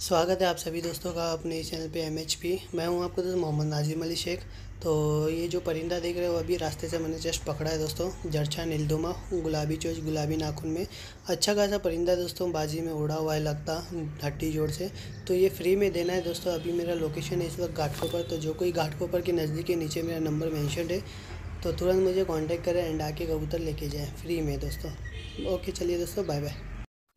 स्वागत है आप सभी दोस्तों का अपने चैनल पे एम एच पी मैं हूँ आपको दोस्तों मोहम्मद नाजिम अली शेख। तो ये जो परिंदा देख रहे हो अभी रास्ते से मैंने जस्ट पकड़ा है दोस्तों, जरछा नीलदुमा, गुलाबी चोच, गुलाबी नाखून में। अच्छा खासा परिंदा दोस्तों, बाजी में उड़ा हुआ है लगता हट्टी जोड़ से। तो ये फ्री में देना है दोस्तों, अभी मेरा लोकेशन है इस वक्त घाटकोपर। तो जो कोई घाटकोपर के नज़दीक नीचे मेरा नंबर मैंशन है। तो तुरंत मुझे कॉन्टैक्ट करें एंड आके कबूतर लेके जाएँ, फ्री में दोस्तों। ओके, चलिए दोस्तों बाय बाय